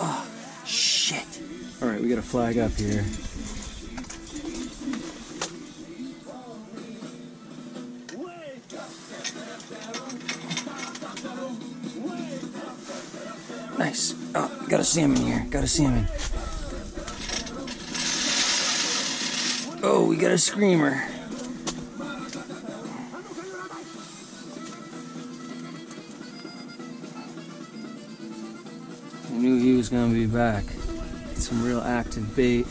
Oh, shit. All right, we got a flag up here. Nice. Oh, got a salmon here. Got a salmon. Oh, we got a screamer. I knew he was gonna be back. Some real active bait.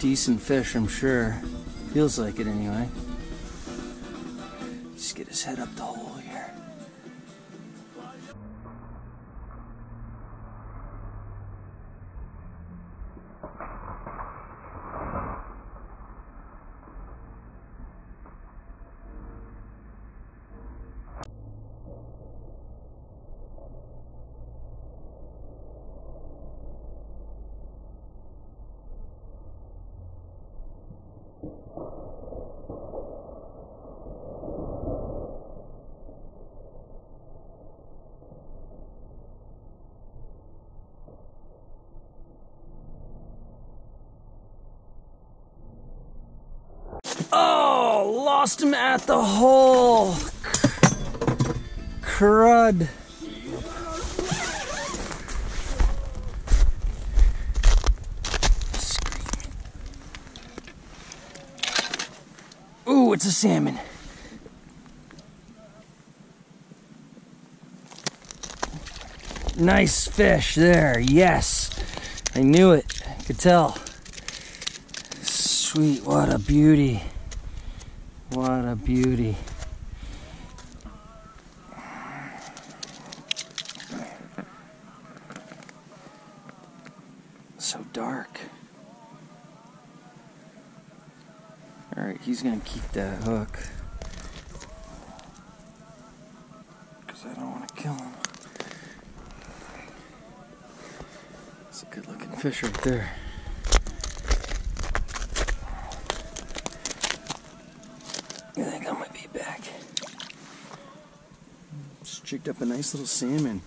Decent fish, I'm sure. Feels like it anyway. Just get his head up the hole here. Oh, lost him at the hole. Crud. Ooh, it's a salmon. Nice fish there. Yes. I knew it. I could tell. Sweet, what a beauty. What a beauty. So dark. Alright, he's gonna keep that hook. Because I don't want to kill him. It's a good looking fish right there. I think I might be back. Just jigged up a nice little salmon.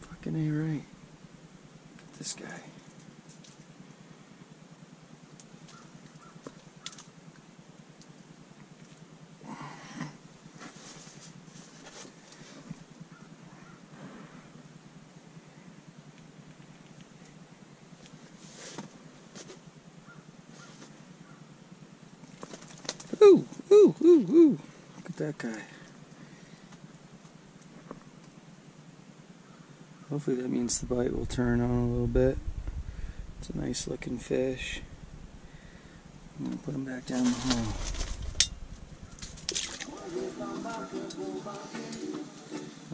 Fucking A right. This guy. Ooh, ooh, ooh, ooh. Look at that guy. Hopefully that means the bite will turn on a little bit. It's a nice looking fish. I'm gonna put him back down the hole.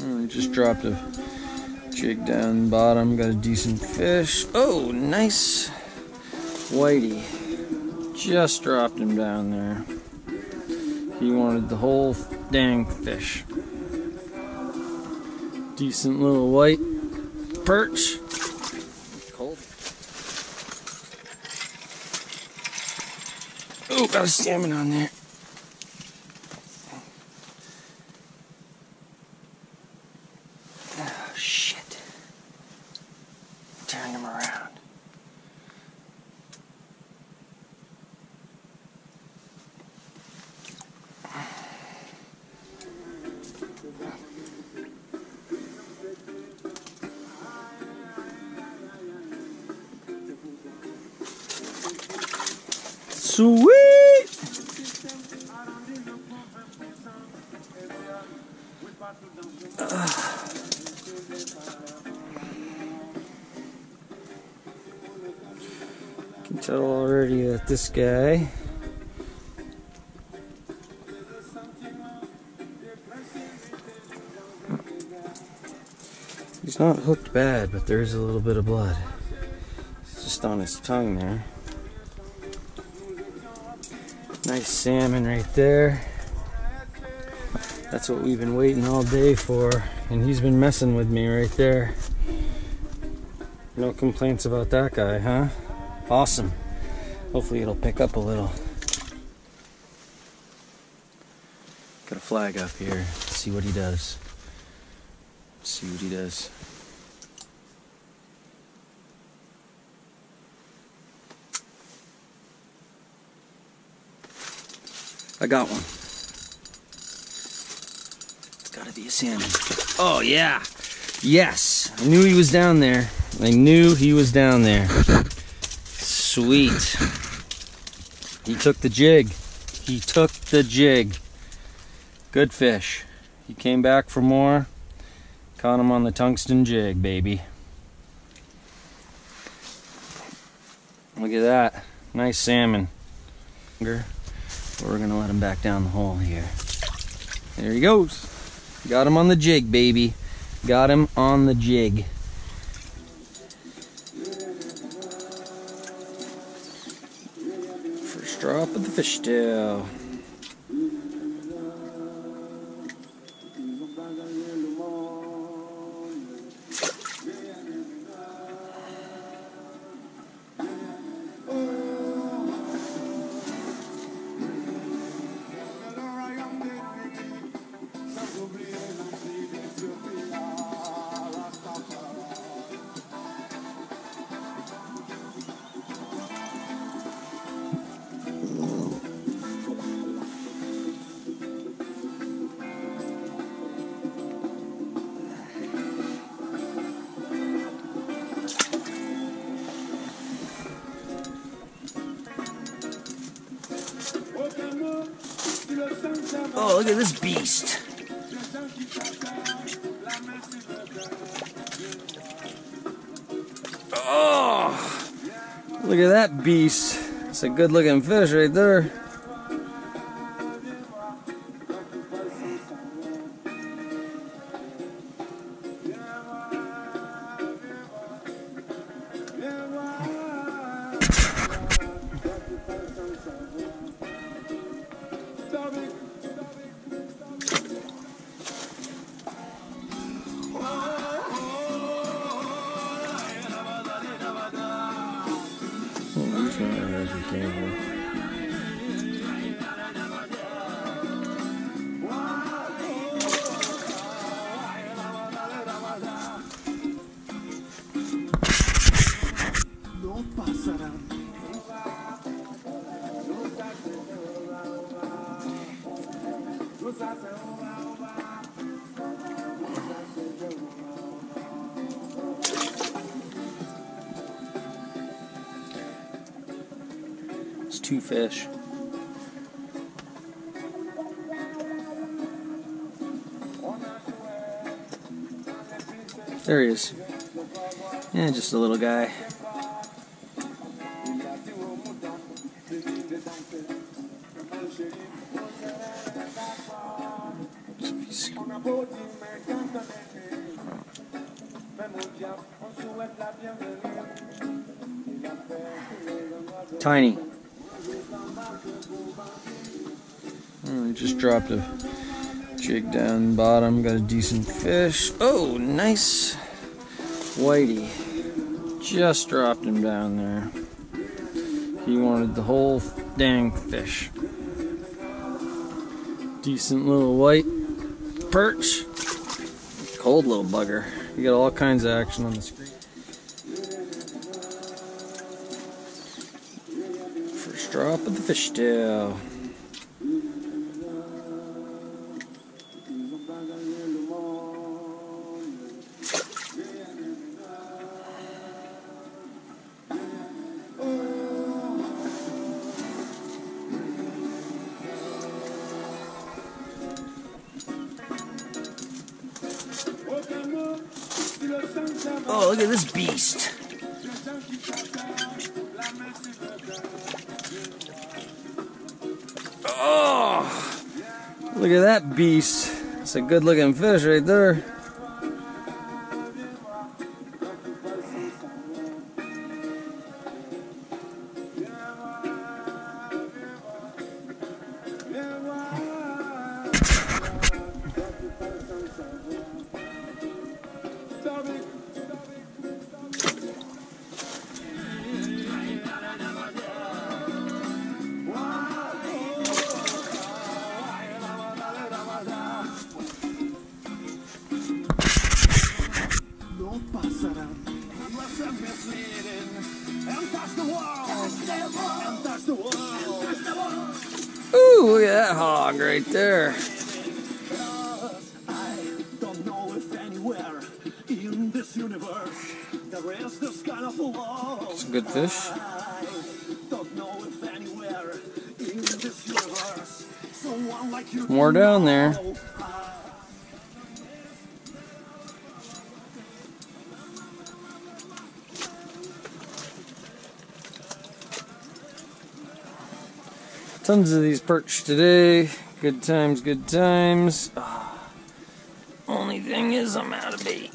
Oh, he just dropped a jig down bottom, got a decent fish. Oh, nice whitey. Just dropped him down there. He wanted the whole dang fish. Decent little white perch. Cold. Oh, got a salmon on there. Sweet! Can tell already that this guy He's not hooked bad, but there is a little bit of blood. It's just on his tongue there. Nice salmon right there. That's what we've been waiting all day for. And he's been messing with me right there. No complaints about that guy, huh? Awesome. Hopefully it'll pick up a little. Got a flag up here. See what he does. See what he does. I got one. It's gotta be a salmon. Oh yeah. Yes. I knew he was down there. I knew he was down there. Sweet. He took the jig. He took the jig. Good fish. He came back for more. Caught him on the tungsten jig, baby. Look at that. Nice salmon. We're gonna let him back down the hole here. There he goes. Got him on the jig, baby. Got him on the jig. First drop of the fishtail. Oh, look at this beast. Oh, look at that beast. It's a good looking fish right there. It's two fish. There he is. Yeah, just a little guy. Tiny. Just dropped a jig down bottom. Got a decent fish. Oh, nice whitey. Just dropped him down there. He wanted the whole dang fish. Decent little white perch. Cold little bugger. You got all kinds of action on the screen. First drop of the fish Oh, look at this beast. Oh, look at that beast. It's a good looking fish right there. Ooh, look at that hog right there. It's a good fish. More down there. Tons of these perch today. Good times, good times. Ah. Only thing is, I'm out of bait.